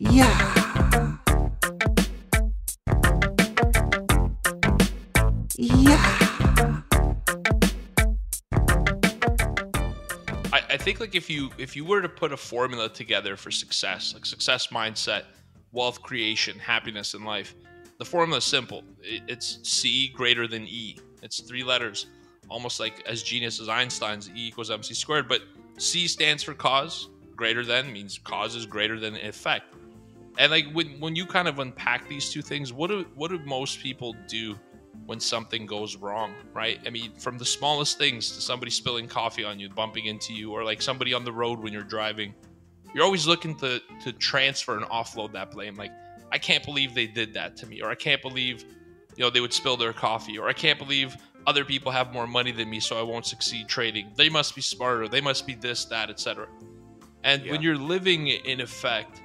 Yeah. Yeah. I, I think like if you if you were to put a formula together for success, like success mindset, wealth creation, happiness in life, the formula is simple. It, it's C greater than E. It's three letters, almost like as genius as Einstein's E equals MC squared. But C stands for cause. Greater than means cause is greater than effect. And like when when you kind of unpack these two things, what do what do most people do when something goes wrong, right? I mean, from the smallest things to somebody spilling coffee on you, bumping into you, or like somebody on the road when you're driving, you're always looking to to transfer and offload that blame. Like, I can't believe they did that to me, or I can't believe, you know, they would spill their coffee, or I can't believe other people have more money than me, so I won't succeed trading. They must be smarter. They must be this, that, etc. And Yeah. when you're living in effect,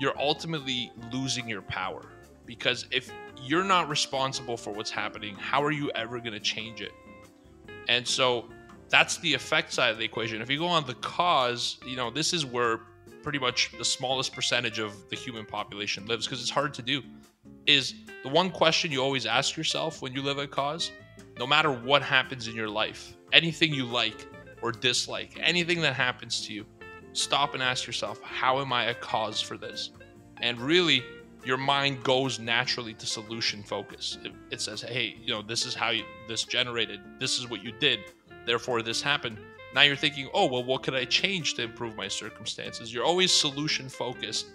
you're ultimately losing your power because if you're not responsible for what's happening, how are you ever going to change it? And so that's the effect side of the equation. If you go on the cause, you know, this is where pretty much the smallest percentage of the human population lives because it's hard to do. Is the one question you always ask yourself when you live a cause, no matter what happens in your life, anything you like or dislike, anything that happens to you, stop and ask yourself, how am I a cause for this? And really, your mind goes naturally to solution focus. It, it says, hey, you know, this is how you, this generated, this is what you did, therefore this happened. Now you're thinking, oh, well, what could I change to improve my circumstances? You're always solution focused.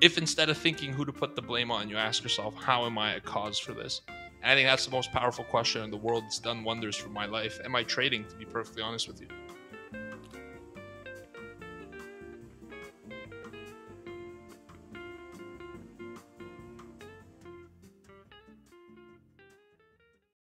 If instead of thinking who to put the blame on, you ask yourself, how am I a cause for this? And I think that's the most powerful question in the world. It's done wonders for my life and my trading, to be perfectly honest with you.